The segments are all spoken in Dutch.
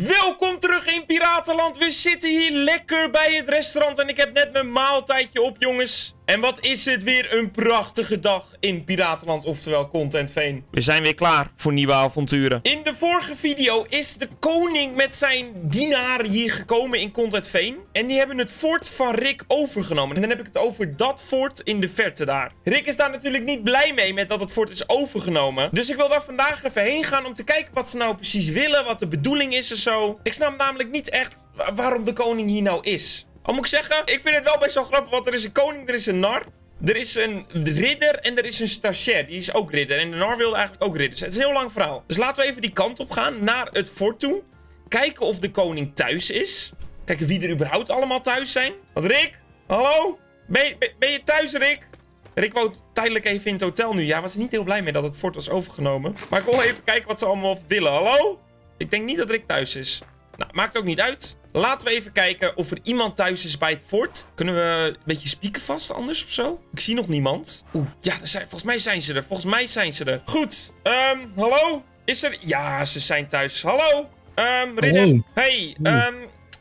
Welkom terug in Piratenland. We zitten hier lekker bij het restaurant en ik heb net mijn maaltijdje op, jongens. En wat is het weer een prachtige dag in Piratenland, oftewel Content Veen. We zijn weer klaar voor nieuwe avonturen. In de vorige video is de koning met zijn dienaren hier gekomen in Content Veen. En die hebben het fort van Rick overgenomen. En dan heb ik het over dat fort in de verte daar. Rick is daar natuurlijk niet blij mee met dat het fort is overgenomen. Dus ik wil daar vandaag even heen gaan om te kijken wat ze nou precies willen, wat de bedoeling is en zo. Ik snap namelijk niet echt waarom de koning hier nou is. Al moet ik zeggen, ik vind het wel best wel grappig, want er is een koning, er is een nar. Er is een ridder en er is een stagiair. Die is ook ridder. En de nar wilde eigenlijk ook ridder. Het is een heel lang verhaal. Dus laten we even die kant op gaan, naar het fort toe. Kijken of de koning thuis is. Kijken wie er überhaupt allemaal thuis zijn. Want Rick, hallo? Ben je, ben, ben je thuis, Rick? Rick woont tijdelijk even in het hotel nu. Ja, was niet heel blij mee dat het fort was overgenomen. Maar ik wil even kijken wat ze allemaal willen. Hallo? Ik denk niet dat Rick thuis is. Nou, maakt ook niet uit. Laten we even kijken of er iemand thuis is bij het fort. Kunnen we een beetje spieken vast anders of zo? Ik zie nog niemand. Oeh, ja, zijn, volgens mij zijn ze er. Volgens mij zijn ze er. Goed. Ehm, hallo? Is er... Ja, ze zijn thuis. Hallo? Ehm, Ridder. Hallo. Hey, ehm,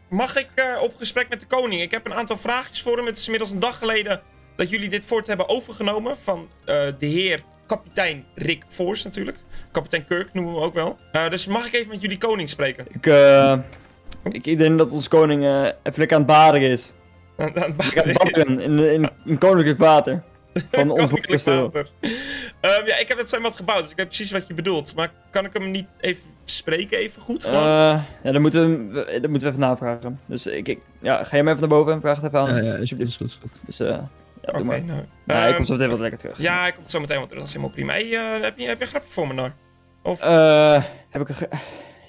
mag ik eh, op gesprek met de koning? Ik heb een aantal vraagjes voor hem. Het is inmiddels een dag geleden dat jullie dit fort hebben overgenomen van eh, de heer kapitein Rick Voors natuurlijk. Kapitein Kirk noemen we hem ook wel. Eh, dus mag ik even met jullie koning spreken? Ik, eh ik, ik denk dat onze koning eh, even lekker aan het baden is. Aan- aan het Lekker aan het badderen in, in, in koninklijk water. Van ons boekkasteel. water. Ehm, ja, ik heb het zwembad gebouwd, dus ik weet precies wat je bedoelt. Maar kan ik hem niet even spreken, even goed? Gewoon? Eh ja, dan moeten, we, dan moeten we even navragen. Dus ik, ik, ja, ga je hem even naar boven en vraag het even aan. Ja, ja, is goed, is goed, is goed. Dus eh ja, Oké, doe maar. nou. Ja, hij Ehm, komt zo meteen wat lekker terug. Ja, hij komt zo meteen wel terug. Dat is helemaal prima. Hey, heb, je, heb je een grapje voor me, Nar? Of... Eh, heb ik een...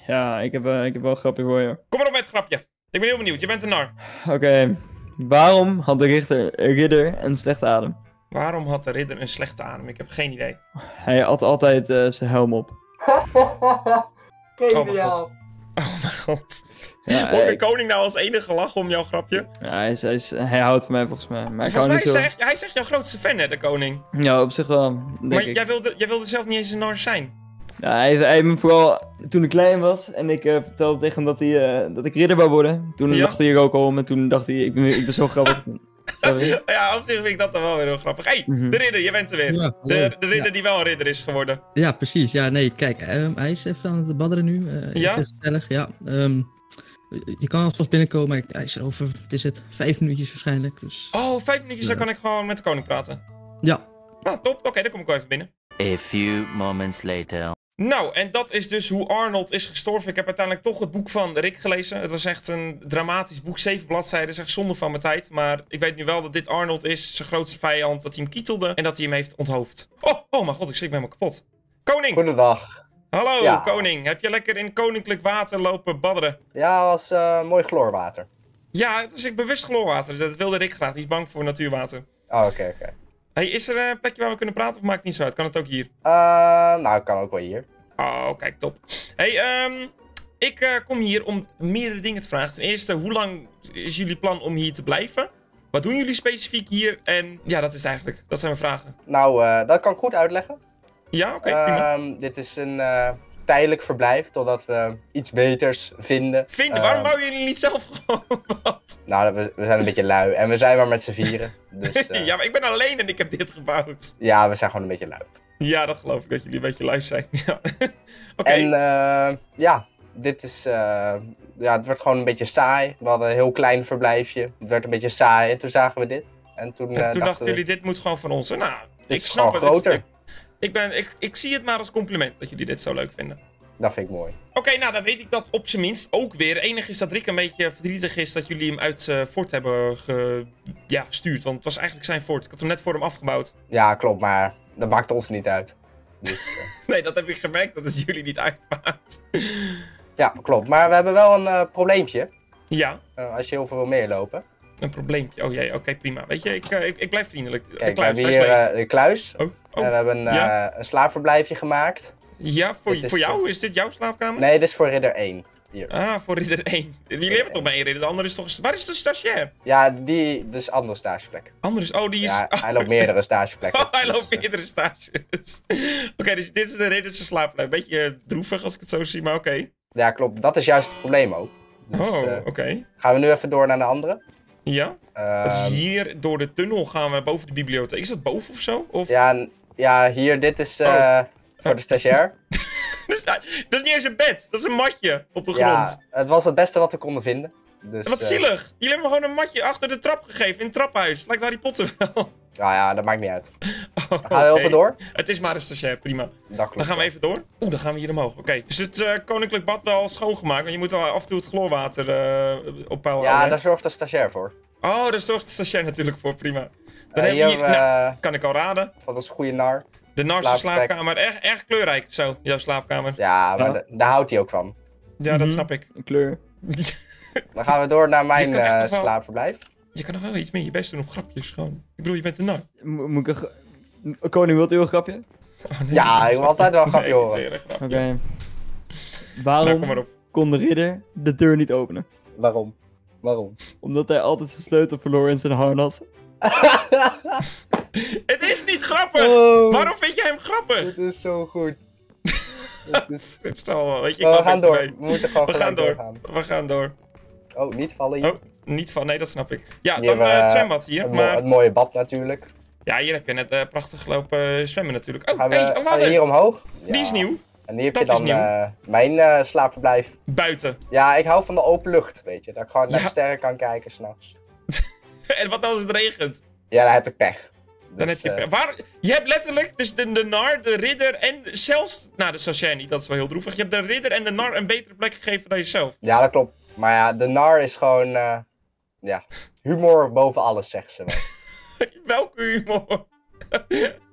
Ja, ik heb, eh, ik heb wel een grapje voor je. Kom maar op met het grapje. Ik ben heel benieuwd. Je bent een nar. Oké, waarom had de richter, ridder een slechte adem? Waarom had de ridder een slechte adem? Ik heb geen idee. Hij had altijd eh, zijn helm op. Oh mijn god. Oh mijn god. Ja, Hoor de koning nou als enige lachen om jouw grapje? ja, hij, is, hij, is, hij houdt van mij volgens mij. Maar ik Volgens mij niet zo... zegt hij zegt jouw grootste fan, hè, de koning. Ja, op zich wel, denk Maar ik. jij wilde, jij wilde zelf niet eens een nar zijn. Ja, hij, hij heeft me vooral toen ik klein was en ik eh, vertelde tegen hem dat, hij, eh, dat ik ridder wou worden. Toen Ja? dacht hij er ook al om en toen dacht hij, ik ben, ik ben zo grappig. Sorry. Ja, op zich vind ik dat dan wel weer heel grappig. hey, Mhm. de ridder, je bent er weer. Ja, de, de ridder Ja. die wel een ridder is geworden. Ja, precies. Ja, nee, kijk, ehm, hij is even aan het badderen nu. eh Ja? Gezellig, ja. Ehm, je kan alvast binnenkomen, maar hij is er over, het is het, vijf minuutjes waarschijnlijk. Dus Oh, vijf minuutjes, dan kan ik gewoon met de koning praten. ja, Nou, top. Oké, dan kom ik wel even binnen. A few moments later. Nou, en dat is dus hoe Arnold is gestorven. Ik heb uiteindelijk toch het boek van Rick gelezen. Het was echt een dramatisch boek, zeven bladzijden. is echt zonde van mijn tijd. Maar ik weet nu wel dat dit Arnold is, zijn grootste vijand, dat hij hem kietelde en dat hij hem heeft onthoofd. Oh, oh mijn god, ik schrik me helemaal kapot. Koning! Goedendag. Hallo, Ja. koning. Heb je lekker in koninklijk water lopen badderen? Ja, was eh, mooi chloorwater. Ja, het is ik bewust chloorwater. Dat wilde Rick graag. Die is bang voor natuurwater. Oh, oké, oké. Hey, is er een plekje waar we kunnen praten of maakt het niet zo uit? Kan het ook hier? Eh, nou, kan ook wel hier. Oh, kijk, top. Hey, ehm, ik eh, kom hier om meerdere dingen te vragen. Ten eerste, hoe lang is jullie plan om hier te blijven? Wat doen jullie specifiek hier? En ja, dat is het eigenlijk. Dat zijn mijn vragen. Nou, eh, dat kan ik goed uitleggen. Ja, oké, prima. Ehm, dit is een eh, tijdelijk verblijf totdat we iets beters vinden. Vinden, Ehm, waarom bouwen jullie niet zelf gewoon wat? Nou, we, we zijn een beetje lui en we zijn maar met z'n vieren. Dus eh, ja, maar ik ben alleen en ik heb dit gebouwd. ja, we zijn gewoon een beetje lui. Ja, dat geloof ik, dat jullie een beetje lui zijn. Ja. En eh, ja, dit is. eh, ja, het werd gewoon een beetje saai. We hadden een heel klein verblijfje. Het werd een beetje saai en toen zagen we dit. En toen, En toen dachten we, jullie, dit moet gewoon van ons. Nou, ik snap het. groter. Ik, ben, ik, ik zie het maar als compliment dat jullie dit zo leuk vinden. Dat vind ik mooi. Oké, nou dan weet ik dat op zijn minst ook weer. Het enige is dat Rick een beetje verdrietig is dat jullie hem uit eh fort hebben ja, gestuurd. Want het was eigenlijk zijn fort. Ik had hem net voor hem afgebouwd. Ja, klopt, maar dat maakt ons niet uit. Dus, eh, Nee, dat heb ik gemerkt dat het jullie niet uitmaakt. ja, klopt. Maar we hebben wel een eh, probleempje. ja, als je heel veel wil meelopen. Een probleempje. Oh jee, oké, prima. Weet je, ik, eh, ik, ik blijf vriendelijk. de Kijk, we kluis, hebben hij is hier leeg. eh, de kluis. oh, oh. En we hebben eh, ja. een slaapverblijfje gemaakt. ja, voor, dit is, voor jou? Is dit jouw slaapkamer? Nee, dit is voor ridder 1. Hier. Ah, voor ridder 1. Jullie hebben toch maar één ridder? De andere is toch... Waar is de stagiair? Ja, die, dus andere stageplek. Andere is... Oh, die is... Ja, hij loopt meerdere stageplekken. Oh, hij loopt eh, meerdere stages. Oké, dus dit is de ridderse slaapplek. Beetje eh, droevig als ik het zo zie, maar oké. Ja, klopt. Dat is juist het probleem ook. Dus, oh, eh, oké. gaan we nu even door naar de andere? Ja? Is Ehm, hier door de tunnel gaan we boven de bibliotheek. Is dat boven of zo? Of... ja, ja, hier, dit is eh, voor de stagiair. dat, is, dat is niet eens een bed. Dat is een matje op de grond. Ja, het was het beste wat we konden vinden. Dus, Wat eh, zielig. Jullie hebben me gewoon een matje achter de trap gegeven in het traphuis. Het lijkt Harry Potter wel. Nou ja, dat maakt niet uit. Oh, Gaan we oké. even door? Het is maar een stagiair, prima. Dat klopt. Dan gaan we even door. Oeh, dan gaan we hier omhoog. Oké. Dus het eh, koninklijk bad wel schoongemaakt. Want je moet wel af en toe het chloorwater eh, op peil Ja, houden. daar zorgt de stagiair voor. Oh, daar zorgt de stagiair natuurlijk voor. Prima. Dan Eh, hebben we hier... hier, nou, kan ik al raden. van ons goede nar. De Narse slaapkamer. Erg, erg kleurrijk. Zo, jouw slaapkamer. Ja, maar Ja. daar houdt hij ook van. Ja, dat Mhm. snap ik. Een kleur. Dan gaan we door naar mijn eh, slaapverblijf. Je kan nog wel iets meer je best doen op grapjes. Gewoon. Ik bedoel, je bent een nar. Mo- moet ik een... Koning, wilt u een grapje? Oh, nee. Ja, ik wil altijd wel een grapje Nee, horen. Oké. Nou, Waarom kon de ridder de deur niet openen? Waarom? Waarom? Omdat hij altijd zijn sleutel verloor in zijn harnas. Het is niet grappig! Oh, Waarom vind jij hem grappig? Dit is zo goed. Dit is- Het is al, weet je, Maar we gaan door. mee. We moeten gewoon We gaan door. doorgaan. We gaan door. Oh, niet vallen hier. Oh, niet van, nee, dat snap ik. Ja, Hier dan hebben eh, het zwembad hier. het, mo- het Maar mooie bad natuurlijk. ja, hier heb je net eh, prachtig gelopen eh, zwemmen natuurlijk. Oh, Gaan we, hey, gaan we ladder. hier omhoog? Die is nieuw. En hier heb Dat je dan eh, mijn eh, slaapverblijf. Buiten. Ja, ik hou van de open lucht, weet je. Dat ik gewoon naar Ja. de sterren kan kijken s'nachts. en wat nou als het regent? Ja, dan heb ik pech. Dan Dus, heb je... eh, Waar, je hebt letterlijk dus de, de nar, de ridder en zelfs... Nou, de stagiair niet, dat is wel heel droevig. Je hebt de ridder en de nar een betere plek gegeven dan jezelf. Ja, dat klopt. Maar ja, de nar is gewoon... eh, ja, humor boven alles, zegt ze wel. Welke humor?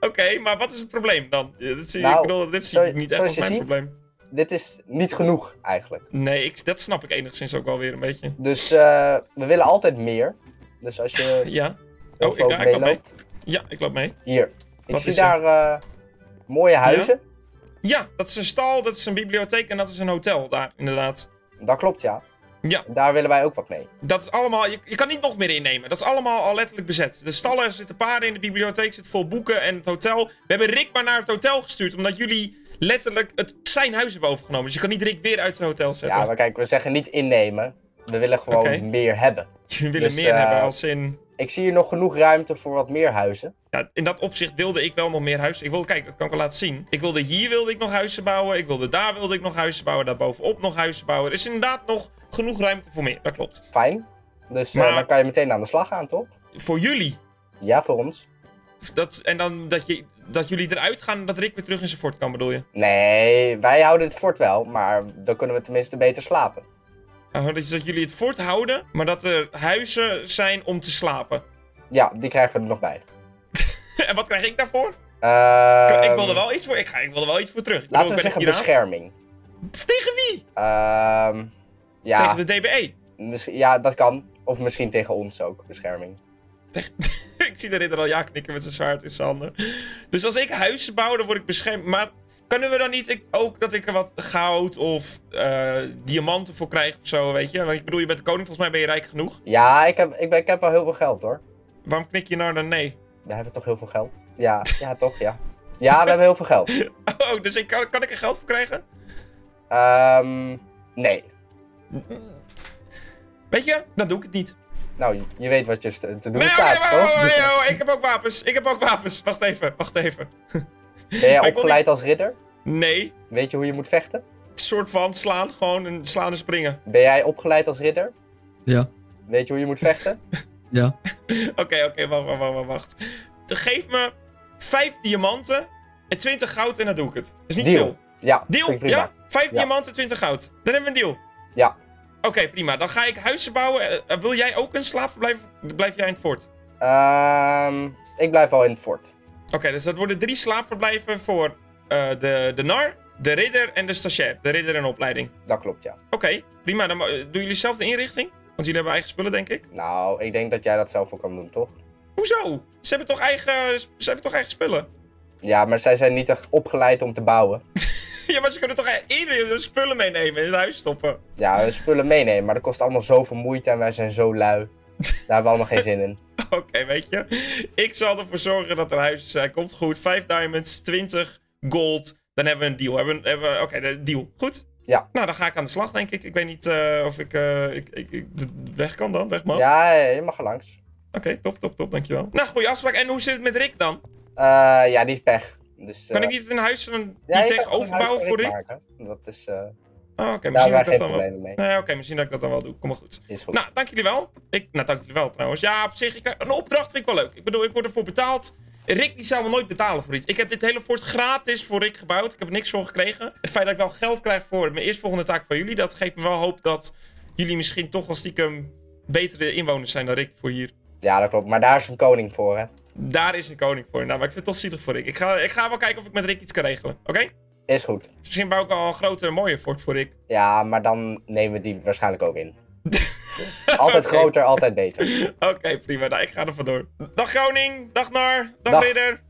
Oké, maar wat is het probleem dan? Dat zie, Nou, ik bedoel, dit zie ik niet echt als mijn ziet- probleem. Dit is niet genoeg, eigenlijk. Nee, ik, dat snap ik enigszins ook wel weer een beetje. Dus eh, we willen altijd meer. Dus als je Ja. Oh, ik, ja, ik loop mee. Ja, ik loop mee. Hier. Ik Wat zie daar eh, mooie huizen. Ja, dat is een stal, dat is een bibliotheek en dat is een hotel daar, inderdaad. Dat klopt, ja. Ja. Daar willen wij ook wat mee. Dat is allemaal, je, je kan niet nog meer innemen. Dat is allemaal al letterlijk bezet. De stallen, zitten paarden in, de bibliotheek zit vol boeken en het hotel. We hebben Rick maar naar het hotel gestuurd, omdat jullie letterlijk het, zijn huis hebben overgenomen. Dus je kan niet Rick weer uit zijn hotel zetten. Ja, maar kijk, we zeggen niet innemen. We willen gewoon meer hebben. Jullie willen dus, meer eh, hebben als in... Ik zie hier nog genoeg ruimte voor wat meer huizen. Ja, in dat opzicht wilde ik wel nog meer huizen. Ik wilde, kijk, dat kan ik wel laten zien. Ik wilde hier wilde ik nog huizen bouwen. Ik wilde daar wilde ik nog huizen bouwen. Daarbovenop nog huizen bouwen. Er is inderdaad nog genoeg ruimte voor meer. Dat klopt. Fijn. Dus eh, Maar- dan kan je meteen aan de slag gaan, toch? Voor jullie. Ja, voor ons. Dat, en dan dat, je, dat jullie eruit gaan en dat Rick weer terug in zijn fort kan, bedoel je? Nee, wij houden het fort wel, maar dan kunnen we tenminste beter slapen. Oh, dus dat jullie het fort houden, maar dat er huizen zijn om te slapen. Ja, die krijgen we er nog bij. en wat krijg ik daarvoor? Ehm, ik wil er wel iets voor. Ik, ga, ik wil er wel iets voor terug. Ik Laten we zeggen bescherming. Tegen wie? Ehm ja, Tegen de DBE. misschien- ja, dat kan. Of misschien tegen ons ook, bescherming. ik zie de ridder al ja knikken met zijn zwaard in zijn handen. Dus als ik huizen bouw, dan word ik beschermd. Maar kunnen we dan niet ik, ook dat ik er wat goud of eh, diamanten voor krijg of zo, weet je? Want ik bedoel, je bent de koning, volgens mij ben je rijk genoeg. Ja, ik heb, ik, ben, ik heb wel heel veel geld hoor. Waarom knik je nou dan nee? We hebben toch heel veel geld? Ja, ja toch, ja. Ja, we hebben heel veel geld. Oh, dus ik, kan, kan ik er geld voor krijgen? Ehm nee. Weet je, dan doe ik het niet. Nou, je, weet wat je te doen Nee, staat, oké, toch? oh, oh, oh, ik heb ook wapens. Ik heb ook wapens. Wacht even, wacht even. Ben jij opgeleid als ridder? Nee, Weet je hoe je moet vechten? soort van slaan, gewoon en slaan en springen. Ben jij opgeleid als ridder? Ja, Weet je hoe je moet vechten? ja. Oké, oké, wacht, wacht, wacht, wacht. Dan Geef me 5 diamanten en 20 goud en dan doe ik het. Dat is niet Deal. veel. Ja, Deal, ja? 5 Ja. diamanten, 20 goud. Dan hebben we een deal. Ja. Oké, prima. Dan ga ik huizen bouwen. Eh, eh, wil jij ook een slaapverblijf? Blijf jij in het fort? Ehm, ik blijf wel in het fort. Oké, dus dat worden drie slaapverblijven voor eh, de, de nar, de ridder en de stagiair. De ridder en opleiding. Dat klopt, ja. Oké, prima. Dan ma- doen jullie zelf de inrichting? Want jullie hebben eigen spullen, denk ik. Nou, ik denk dat jij dat zelf ook kan doen, toch? Hoezo? Ze hebben toch eigen, ze hebben toch eigen spullen? Ja, maar zij zijn niet echt opgeleid om te bouwen. ja, maar ze kunnen toch iedereen hun spullen meenemen en in het huis stoppen? Ja, we spullen meenemen, maar dat kost allemaal zoveel moeite en wij zijn zo lui. Daar hebben we allemaal geen zin in. Oké, weet je. Ik zal ervoor zorgen dat er huizen zijn. Komt goed. 5 diamonds, 20 gold, Dan hebben we een deal. Hebben we, hebben we- Oké, de deal. Goed. Ja. Nou, dan ga ik aan de slag, denk ik. Ik weet niet eh, of ik, eh, ik, ik, ik weg kan dan, weg mag. Ja, je mag er langs. Oké, top, top, top, dankjewel. Nou, goede afspraak. En hoe zit het met Rick dan? Eh, ja, die heeft pech. Dus, Kan ik niet een huis van ja, die tegenover bouwen voor Rick? maken. Dat is, Oh, oké, misschien dat ik dat dan wel... Nee, oké, misschien dat ik dat dan wel doe. Kom maar goed. Is goed. Nou, dank jullie wel. Ik, nou, dank jullie wel trouwens. Ja, op zich, ik, een opdracht vind ik wel leuk. Ik bedoel, ik word ervoor betaald. Rick die zou me nooit betalen voor iets. Ik heb dit hele fort gratis voor Rick gebouwd. Ik heb er niks voor gekregen. Het feit dat ik wel geld krijg voor mijn eerstvolgende taak van jullie, dat geeft me wel hoop dat jullie misschien toch wel stiekem betere inwoners zijn dan Rick voor hier. Ja, dat klopt. Maar daar is een koning voor, hè. Daar is een koning voor. Nou, maar ik vind het toch zielig voor Rick. Ik ga, ik ga wel kijken of ik met Rick iets kan regelen. Oké? Is goed. Misschien bouw ik al een grote, mooie fort voor Rick. Ja, maar dan nemen we die waarschijnlijk ook in. altijd groter, altijd beter. Oké, prima. Nou, ik ga er vandoor. Dag Groning, dag Nar, dag, Dag. Ridder.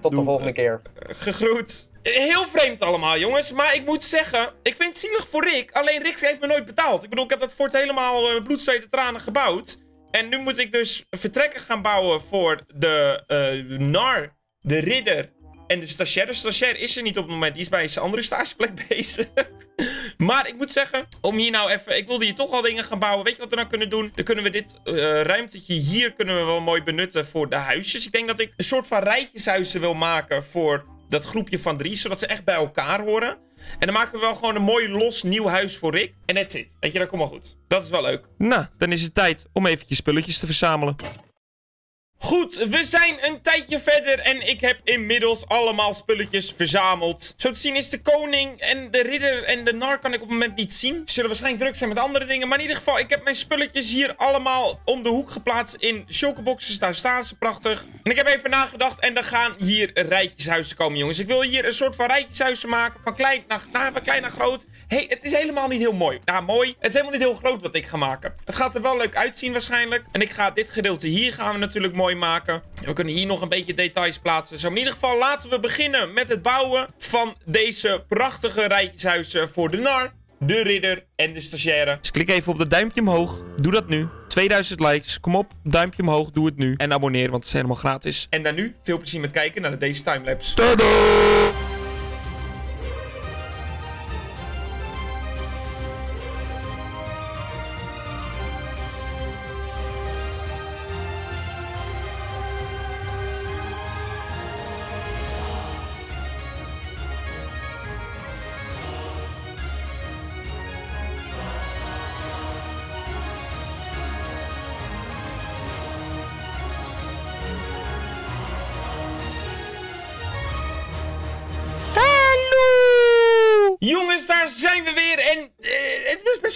Tot de volgende keer. Gegroet. Heel vreemd allemaal, jongens. Maar ik moet zeggen, ik vind het zielig voor Rick. Alleen Rick heeft me nooit betaald. Ik bedoel, ik heb dat fort helemaal met bloed, zweet en tranen gebouwd. En nu moet ik dus vertrekken gaan bouwen voor de eh, Nar, de Ridder en de stagiair. De stagiair is er niet op het moment. Die is bij zijn andere stageplek bezig. maar ik moet zeggen, om hier nou even... Ik wilde hier toch al dingen gaan bouwen. Weet je wat we nou kunnen doen? Dan kunnen we dit eh, ruimtetje hier kunnen we wel mooi benutten voor de huisjes. Ik denk dat ik een soort van rijtjeshuizen wil maken voor dat groepje van drie. Zodat ze echt bij elkaar horen. En dan maken we wel gewoon een mooi los nieuw huis voor Rick. En that's it. Weet je, dat komt wel goed. Dat is wel leuk. Nou, dan is het tijd om eventjes spulletjes te verzamelen. Goed, we zijn een tijdje verder en ik heb inmiddels allemaal spulletjes verzameld. Zo te zien is de koning en de ridder en de nar kan ik op het moment niet zien. Zullen waarschijnlijk druk zijn met andere dingen. Maar in ieder geval, ik heb mijn spulletjes hier allemaal om de hoek geplaatst in shulkerboxes. Daar staan ze prachtig. En ik heb even nagedacht en er gaan hier rijtjeshuizen komen, jongens. Ik wil hier een soort van rijtjeshuizen maken. Van klein naar, nou, van klein naar groot. hey, het is helemaal niet heel mooi. Nou, mooi. Het is helemaal niet heel groot wat ik ga maken. Het gaat er wel leuk uitzien waarschijnlijk. En ik ga dit gedeelte hier gaan we natuurlijk mooi maken. En we kunnen hier nog een beetje details plaatsen. Zo, in ieder geval laten we beginnen met het bouwen van deze prachtige rijtjeshuizen voor de nar, de ridder en de stagiaire. Dus klik even op dat duimpje omhoog. Doe dat nu. 2000 likes. Kom op, duimpje omhoog. Doe het nu. En abonneer, want het is helemaal gratis. En dan nu, veel plezier met kijken naar deze timelapse. Hallo!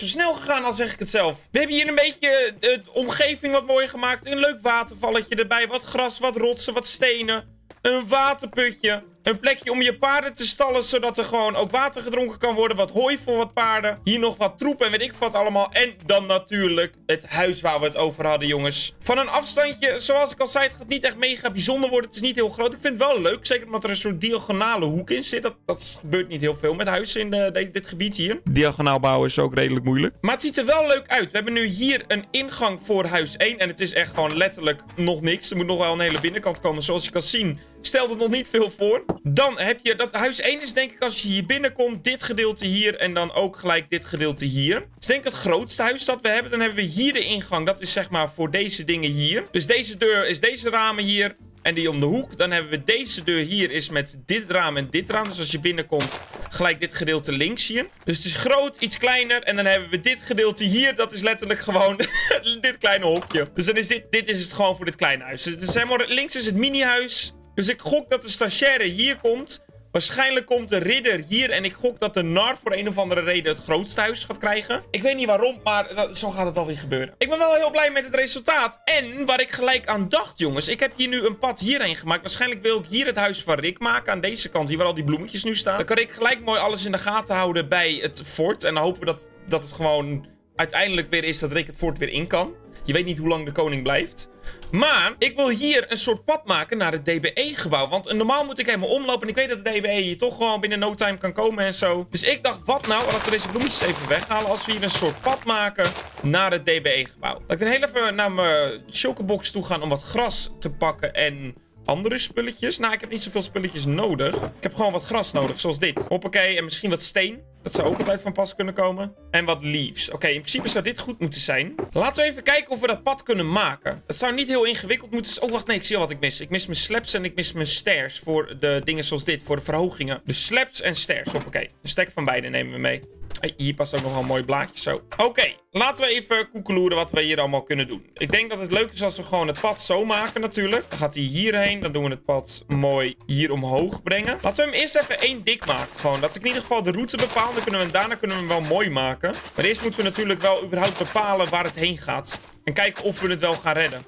Snel gegaan, al zeg ik het zelf. We hebben hier een beetje de omgeving wat mooi gemaakt. Een leuk watervalletje erbij. Wat gras, wat rotsen, wat stenen. Een waterputje. Een plekje om je paarden te stallen, zodat er gewoon ook water gedronken kan worden. Wat hooi voor wat paarden. Hier nog wat troep en weet ik wat allemaal. En dan natuurlijk het huis waar we het over hadden, jongens. Van een afstandje, zoals ik al zei, het gaat niet echt mega bijzonder worden. Het is niet heel groot. Ik vind het wel leuk, zeker omdat er een soort diagonale hoek in zit. Dat, dat gebeurt niet heel veel met huizen in de- de- dit gebied hier. Diagonaal bouwen is ook redelijk moeilijk. Maar het ziet er wel leuk uit. We hebben nu hier een ingang voor huis 1. En het is echt gewoon letterlijk nog niks. Er moet nog wel een hele binnenkant komen. Zoals je kan zien, stelt het nog niet veel voor. Dan heb je dat huis 1 is denk ik als je hier binnenkomt, dit gedeelte hier en dan ook gelijk dit gedeelte hier. Dat is denk ik het grootste huis dat we hebben. Dan hebben we hier de ingang. Dat is zeg maar voor deze dingen hier. Dus deze deur is deze ramen hier. En die om de hoek. Dan hebben we deze deur hier is met dit raam en dit raam. Dus als je binnenkomt, gelijk dit gedeelte links hier. Dus het is groot, iets kleiner. En dan hebben we dit gedeelte hier. Dat is letterlijk gewoon dit kleine hokje. Dus dan is dit, dit is het gewoon voor dit kleine huis. Dus helemaal, links is het mini-huis. Dus ik gok dat de stagiaire hier komt. Waarschijnlijk komt de ridder hier. En ik gok dat de nar voor een of andere reden het grootste huis gaat krijgen. Ik weet niet waarom, maar zo gaat het alweer gebeuren. Ik ben wel heel blij met het resultaat. En waar ik gelijk aan dacht, jongens. Ik heb hier nu een pad hierheen gemaakt. Waarschijnlijk wil ik hier het huis van Rick maken. Aan deze kant, hier waar al die bloemetjes nu staan. Dan kan ik gelijk mooi alles in de gaten houden bij het fort. En dan hopen dat, dat het gewoon uiteindelijk weer is dat Rick het fort weer in kan. Je weet niet hoe lang de koning blijft. Maar ik wil hier een soort pad maken naar het DBE-gebouw. Want normaal moet ik helemaal omlopen. En ik weet dat de DBE hier toch gewoon binnen no time kan komen en zo. Dus ik dacht, wat nou? Laten we deze bloemetjes even weghalen. Als we hier een soort pad maken naar het DBE-gebouw. Dat ik dan heel even naar mijn shulkerbox toe gaan om wat gras te pakken. En andere spulletjes. Nou, ik heb niet zoveel spulletjes nodig. Ik heb gewoon wat gras nodig, zoals dit. Hoppakee, en misschien wat steen. Dat zou ook altijd van pas kunnen komen. En wat leaves. Oké, in principe zou dit goed moeten zijn. Laten we even kijken of we dat pad kunnen maken. Het zou niet heel ingewikkeld moeten zijn. Oh, wacht, nee, ik zie al wat ik mis. Ik mis mijn slaps en ik mis mijn stairs voor de dingen zoals dit. Voor de verhogingen. Dus slaps en stairs. Hoppakee. Een stek van beide nemen we mee. Hey, hier past ook nog wel een mooi blaadje zo. Oké, laten we even koekeloeren wat we hier allemaal kunnen doen. Ik denk dat het leuk is als we gewoon het pad zo maken natuurlijk. Dan gaat hij hierheen. Dan doen we het pad mooi hier omhoog brengen. Laten we hem eerst even één dik maken. Gewoon dat ik in ieder geval de route bepaal. Dan kunnen we, daarna kunnen we hem wel mooi maken. Maar eerst moeten we natuurlijk wel überhaupt bepalen waar het heen gaat. En kijken of we het wel gaan redden.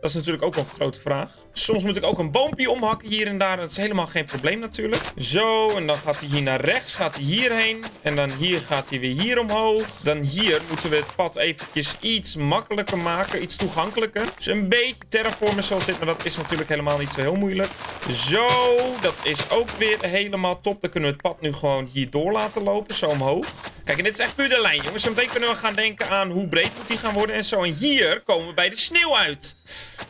Dat is natuurlijk ook wel een grote vraag. Soms moet ik ook een boompje omhakken hier en daar. Dat is helemaal geen probleem natuurlijk. Zo, en dan gaat hij hier naar rechts. Gaat hij hierheen. En dan hier gaat hij weer hier omhoog. Dan hier moeten we het pad eventjes iets makkelijker maken. Iets toegankelijker. Dus een beetje terraformen zoals dit. Maar dat is natuurlijk helemaal niet zo heel moeilijk. Zo, dat is ook weer helemaal top. Dan kunnen we het pad nu gewoon hier door laten lopen. Zo omhoog. Kijk, en dit is echt puur de lijn, jongens. Zometeen kunnen we gaan denken aan hoe breed moet die gaan worden en zo. En hier komen we bij de sneeuw uit.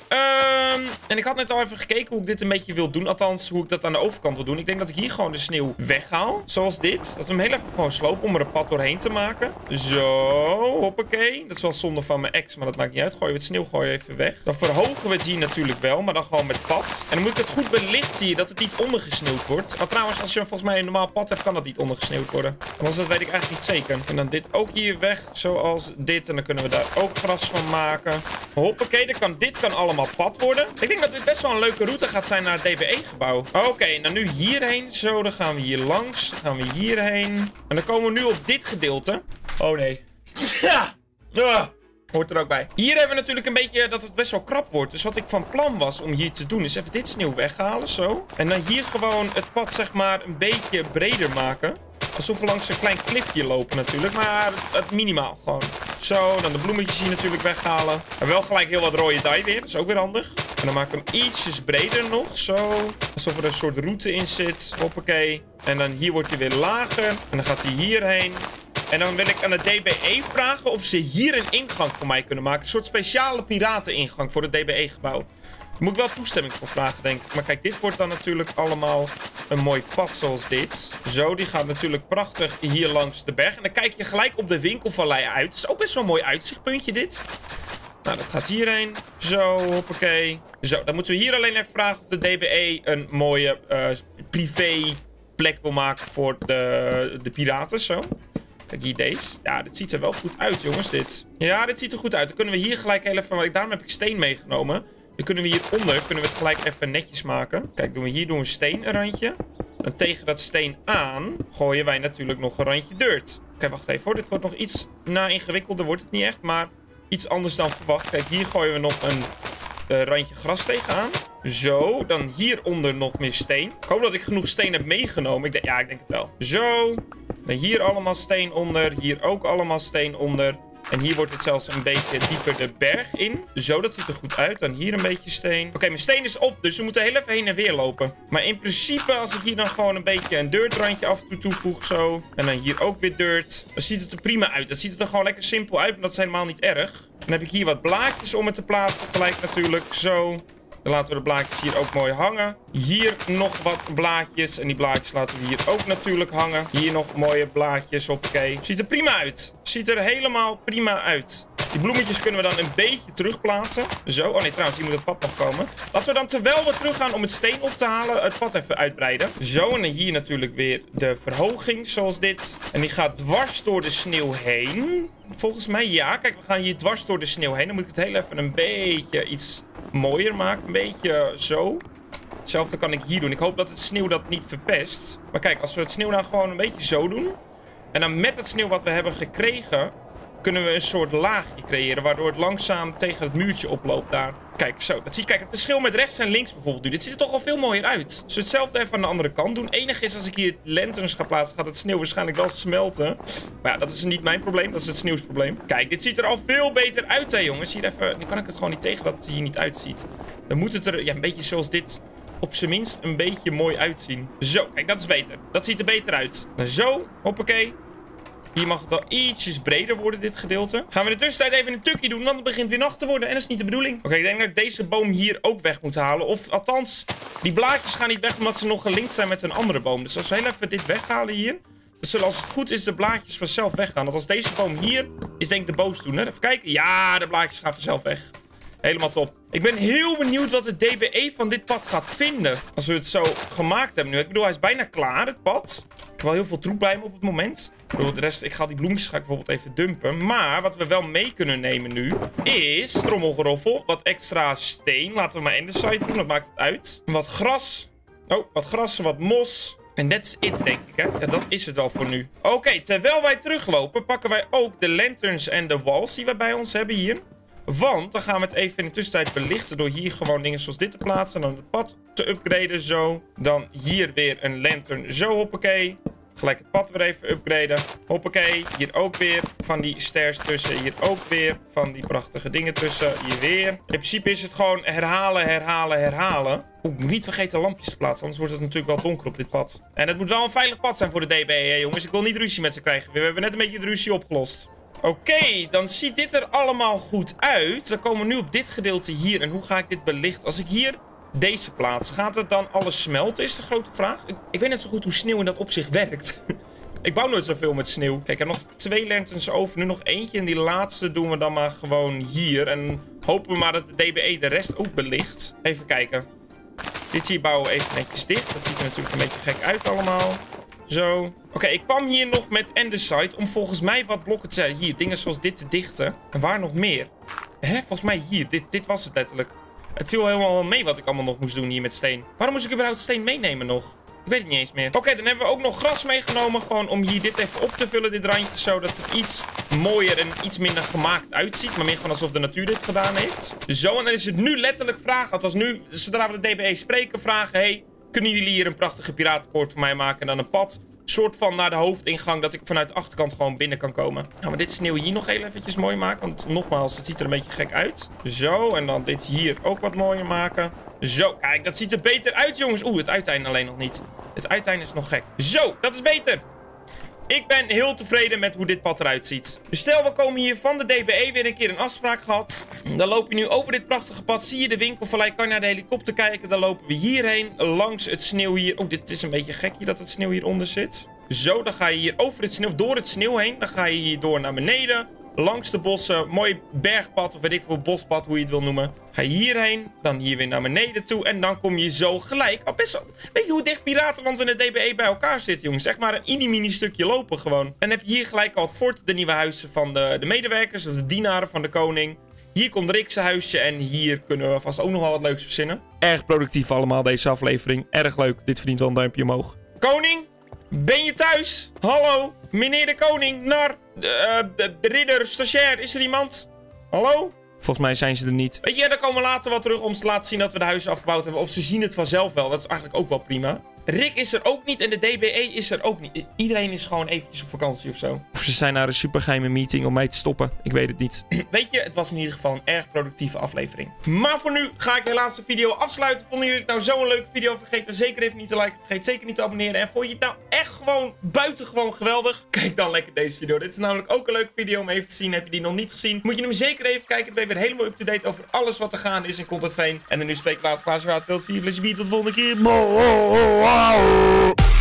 Ehm, en ik had net al even gekeken hoe ik dit een beetje wil doen. Althans, hoe ik dat aan de overkant wil doen. Ik denk dat ik hier gewoon de sneeuw weghaal. Zoals dit. Dat we hem heel even gewoon slopen om er een pad doorheen te maken. Zo, hoppakee. Dat is wel zonde van mijn ex, maar dat maakt niet uit. Gooien we het sneeuw gooien even weg. Dan verhogen we hier natuurlijk wel, maar dan gewoon met pad. En dan moet ik het goed belichten hier, dat het niet ondergesneeuwd wordt. Oh, trouwens, als je volgens mij een normaal pad hebt, kan dat niet ondergesneeuwd worden. Anders dat weet ik eigenlijk niet zeker. En dan dit ook hier weg, zoals dit. En dan kunnen we daar ook gras van maken. Hoppakee, dan kan, dit kan allemaal pad worden. Ik denk dat dit best wel een leuke route gaat zijn naar het DBE-gebouw. Oké, dan nu hierheen. Zo, dan gaan we hier langs. Dan gaan we hierheen. En dan komen we nu op dit gedeelte. Oh nee. Ja! Hoort er ook bij. Hier hebben we natuurlijk een beetje dat het best wel krap wordt. Dus wat ik van plan was om hier te doen, is even dit sneeuw weghalen, zo. En dan hier gewoon het pad, zeg maar, een beetje breder maken. Alsof we langs een klein klifje lopen natuurlijk, maar het minimaal gewoon. Zo, dan de bloemetjes hier natuurlijk weghalen. En wel gelijk heel wat rode dye weer, dat is ook weer handig. En dan maak ik hem ietsjes breder nog, zo. Alsof er een soort route in zit, hoppakee. En dan hier wordt hij weer lager. En dan gaat hij hierheen. En dan wil ik aan de DBE vragen of ze hier een ingang voor mij kunnen maken. Een soort speciale pirateningang voor het DBE-gebouw. Moet ik wel toestemming voor vragen, denk ik. Maar kijk, dit wordt dan natuurlijk allemaal een mooi pad zoals dit. Zo, die gaat natuurlijk prachtig hier langs de berg. En dan kijk je gelijk op de winkelvallei uit. Het is ook best wel een mooi uitzichtpuntje, dit. Nou, dat gaat hierheen. Zo, hoppakee. Zo, dan moeten we hier alleen even vragen of de DBE een mooie eh, privé plek wil maken voor de, de piraten. Zo. Kijk hier deze. Ja, dit ziet er wel goed uit, jongens, dit. Ja, dit ziet er goed uit. Dan kunnen we hier gelijk heel even... Daarom heb ik steen meegenomen. Dan kunnen we hieronder kunnen we het gelijk even netjes maken. Kijk, doen we hier doen we steen een randje. En tegen dat steen aan gooien wij natuurlijk nog een randje dirt. Oké, wacht even hoor. Dit wordt nog iets na ingewikkelder. Wordt het niet echt, maar iets anders dan verwacht. Kijk, hier gooien we nog een eh, randje gras tegenaan. Zo, dan hieronder nog meer steen. Ik hoop dat ik genoeg steen heb meegenomen. Ik denk, ja, ik denk het wel. Zo, dan hier allemaal steen onder. Hier ook allemaal steen onder. En hier wordt het zelfs een beetje dieper de berg in. Zo, dat ziet er goed uit. Dan hier een beetje steen. Oké, mijn steen is op, dus we moeten heel even heen en weer lopen. Maar in principe, als ik hier dan gewoon een beetje een dirtrandje af en toe toevoeg, zo. En dan hier ook weer dirt. Dan ziet het er prima uit. Dan ziet het er gewoon lekker simpel uit, maar dat is helemaal niet erg. Dan heb ik hier wat blaadjes om het te plaatsen, gelijk natuurlijk. Zo. Dan laten we de blaadjes hier ook mooi hangen. Hier nog wat blaadjes. En die blaadjes laten we hier ook natuurlijk hangen. Hier nog mooie blaadjes. Oké. Ziet er prima uit. Ziet er helemaal prima uit. Die bloemetjes kunnen we dan een beetje terugplaatsen. Zo. Oh nee, trouwens, hier moet het pad nog komen. Laten we dan terwijl we teruggaan om het steen op te halen, het pad even uitbreiden. Zo. En hier natuurlijk weer de verhoging, zoals dit. En die gaat dwars door de sneeuw heen. Volgens mij ja. Kijk, we gaan hier dwars door de sneeuw heen. Dan moet ik het heel even een beetje iets mooier maken. Een beetje zo. Hetzelfde kan ik hier doen. Ik hoop dat het sneeuw dat niet verpest. Maar kijk, als we het sneeuw nou gewoon een beetje zo doen. En dan met het sneeuw wat we hebben gekregen... kunnen we een soort laagje creëren. Waardoor het langzaam tegen het muurtje oploopt daar. Kijk, zo. Dat zie. Kijk, het verschil met rechts en links bijvoorbeeld nu. Dit ziet er toch al veel mooier uit. Dus hetzelfde even aan de andere kant doen. Enig is als ik hier lanterns ga plaatsen, gaat het sneeuw waarschijnlijk wel smelten. Maar ja, dat is niet mijn probleem. Dat is het sneeuwsprobleem. Kijk, dit ziet er al veel beter uit, hè, jongens. Hier even... Nu kan ik het gewoon niet tegen dat het hier niet uitziet. Dan moet het er ja, een beetje zoals dit op zijn minst een beetje mooi uitzien. Zo, kijk, dat is beter. Dat ziet er beter uit. Zo, hoppakee. Hier mag het al ietsjes breder worden, dit gedeelte. Gaan we in de tussentijd even een tukje doen, want het begint weer nacht te worden. En dat is niet de bedoeling. Oké, ik denk dat ik deze boom hier ook weg moet halen. Of althans, die blaadjes gaan niet weg omdat ze nog gelinkt zijn met een andere boom. Dus als we heel even dit weghalen hier... Zullen als het goed is de blaadjes vanzelf weggaan. Want als deze boom hier is denk ik de boosdoener. Even kijken. Ja, de blaadjes gaan vanzelf weg. Helemaal top. Ik ben heel benieuwd wat de DBE van dit pad gaat vinden. Als we het zo gemaakt hebben nu. Ik bedoel, hij is bijna klaar, het pad. Ik heb wel heel veel troep bij me op het moment. Ik bedoel, de rest, ik ga die bloemetjes ga ik bijvoorbeeld even dumpen. Maar wat we wel mee kunnen nemen nu, is trommelgeroffel. Wat extra steen. Laten we maar in de site doen, dat maakt het uit. Wat gras. Oh, wat gras, wat mos. En that's it, denk ik, hè? Ja, dat is het wel voor nu. Oké, terwijl wij teruglopen, pakken wij ook de lanterns en de walls die we bij ons hebben hier. Want dan gaan we het even in de tussentijd belichten door hier gewoon dingen zoals dit te plaatsen. Dan het pad te upgraden, zo. Dan hier weer een lantern, zo, hoppakee. Gelijk het pad weer even upgraden. Hoppakee. Hier ook weer van die stairs tussen. Hier ook weer van die prachtige dingen tussen. Hier weer. In principe is het gewoon herhalen, herhalen, herhalen. Oeh, moet niet vergeten lampjes te plaatsen. Anders wordt het natuurlijk wel donker op dit pad. En het moet wel een veilig pad zijn voor de DB, hè, jongens. Ik wil niet ruzie met ze krijgen. We hebben net een beetje de ruzie opgelost. Oké, dan ziet dit er allemaal goed uit. Dan komen we nu op dit gedeelte hier. En hoe ga ik dit belichten? Als ik hier deze plaats, gaat het dan alles smelten? Is de grote vraag. Ik, ik weet net zo goed hoe sneeuw in dat opzicht werkt. ik bouw nooit zoveel met sneeuw. Kijk, ik heb nog twee lanterns over. Nu nog eentje. En die laatste doen we dan maar gewoon hier. En hopen we maar dat de DBE de rest ook belicht. Even kijken. Dit je bouwen we even netjes dicht. Dat ziet er natuurlijk een beetje gek uit allemaal. Zo. Oké, ik kwam hier nog met Andesite om volgens mij wat blokken te. Hier, dingen zoals dit te dichten. En waar nog meer? Hè, volgens mij hier. Dit, dit was het letterlijk. Het viel helemaal mee wat ik allemaal nog moest doen hier met steen. Waarom moest ik überhaupt steen meenemen nog? Ik weet het niet eens meer. Oké, dan hebben we ook nog gras meegenomen. Gewoon om hier dit even op te vullen, dit randje. Zodat het iets mooier en iets minder gemaakt uitziet. Maar meer gewoon alsof de natuur dit gedaan heeft. Zo, en dan is het nu letterlijk vragen. Althans nu, zodra we de DBE spreken, vragen... Hey, kunnen jullie hier een prachtige piratenpoort voor mij maken? En dan een pad soort van naar de hoofdingang dat ik vanuit de achterkant gewoon binnen kan komen. Gaan we dit sneeuw hier nog heel eventjes mooi maken. Want nogmaals, het ziet er een beetje gek uit. Zo, en dan dit hier ook wat mooier maken. Zo, kijk, dat ziet er beter uit, jongens. Oeh, het uiteinde alleen nog niet. Het uiteinde is nog gek. Zo, dat is beter. Ik ben heel tevreden met hoe dit pad eruit ziet. Dus stel, we komen hier van de DBE weer een keer een afspraak gehad. Dan loop je nu over dit prachtige pad. Zie je de winkelvallei, kan je naar de helikopter kijken. Dan lopen we hierheen, langs het sneeuw hier. Oh, dit is een beetje gek hier dat het sneeuw hieronder zit. Zo, dan ga je hier over het sneeuw, door het sneeuw heen. Dan ga je hier door naar beneden langs de bossen. Mooi bergpad of weet ik veel, bospad, hoe je het wil noemen. Ga je hierheen, dan hier weer naar beneden toe. En dan kom je zo gelijk. Oh, best wel, weet je hoe dicht Piratenland en het DBE bij elkaar zitten, jongens? Zeg maar een mini-mini stukje lopen gewoon. En heb je hier gelijk al het fort, de nieuwe huizen van de, de medewerkers, of de dienaren van de koning. Hier komt Rick's huisje en hier kunnen we vast ook nog wel wat leuks verzinnen. Erg productief allemaal deze aflevering. Erg leuk. Dit verdient wel een duimpje omhoog. Koning, ben je thuis? Hallo, meneer de koning, nar, de, eh, de, de ridder, stagiair, is er iemand? Hallo? Volgens mij zijn ze er niet. Weet je, dan komen we later wel terug om te laten zien dat we de huizen afgebouwd hebben. Of ze zien het vanzelf wel. Dat is eigenlijk ook wel prima. Rick is er ook niet en de DBE is er ook niet. Iedereen is gewoon eventjes op vakantie of zo. Of ze zijn naar een supergeheime meeting om mij te stoppen. Ik weet het niet. Weet je, het was in ieder geval een erg productieve aflevering. Maar voor nu ga ik helaas de video afsluiten. Vonden jullie het nou zo'n leuke video? Vergeet dan zeker even niet te liken. Vergeet zeker niet te abonneren. En vond je het nou echt gewoon buitengewoon geweldig? Kijk dan lekker deze video. Dit is namelijk ook een leuke video om even te zien. Heb je die nog niet gezien? Moet je hem zeker even kijken. Dan ben je weer helemaal up-to-date over alles wat er gaande is in Content Veen. En dan nu spreek ik later Klaas Water. Tot vier flesje bier. Tot de volgende keer. Oh.